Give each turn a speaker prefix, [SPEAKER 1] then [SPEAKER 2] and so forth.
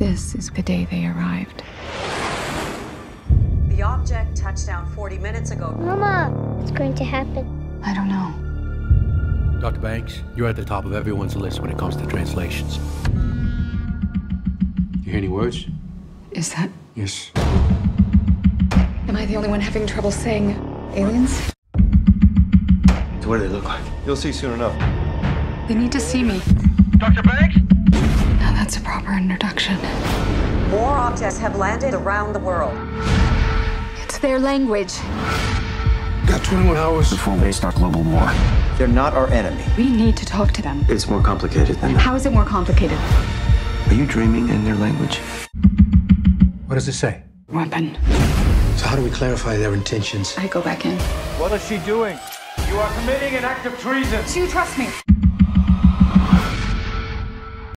[SPEAKER 1] This is the day they arrived.
[SPEAKER 2] The object touched down 40 minutes ago.
[SPEAKER 3] Mama, what's going to happen?
[SPEAKER 1] I don't know.
[SPEAKER 4] Dr. Banks, you're at the top of everyone's list when it comes to translations. You hear any words?
[SPEAKER 1] Is that.
[SPEAKER 4] Yes.
[SPEAKER 1] Am I the only one having trouble saying aliens?
[SPEAKER 5] So what do they look like?
[SPEAKER 6] You'll see soon enough.
[SPEAKER 1] They need to see me.
[SPEAKER 6] Dr. Banks?
[SPEAKER 1] Now that's a proper introduction.
[SPEAKER 2] More objects have landed around the world.
[SPEAKER 1] It's their language.
[SPEAKER 4] Got 21 hours.
[SPEAKER 5] Before they start global war. They're not our enemy.
[SPEAKER 1] We need to talk to them.
[SPEAKER 5] It's more complicated than that.
[SPEAKER 1] How is it more complicated?
[SPEAKER 5] Are you dreaming in their language?
[SPEAKER 4] What does it say?
[SPEAKER 1] Weapon.
[SPEAKER 4] So how do we clarify their intentions?
[SPEAKER 1] I go back in.
[SPEAKER 6] What is she doing? You are committing an act of treason.
[SPEAKER 1] Do you trust me?